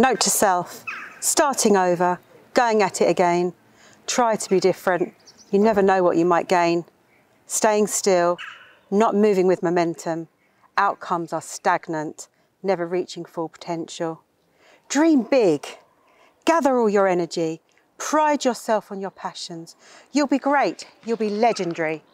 Note to self, starting over, going at it again. Try to be different. You never know what you might gain. Staying still, not moving with momentum. Outcomes are stagnant, never reaching full potential. Dream big. Gather all your energy. Pride yourself on your passions. You'll be great. You'll be legendary.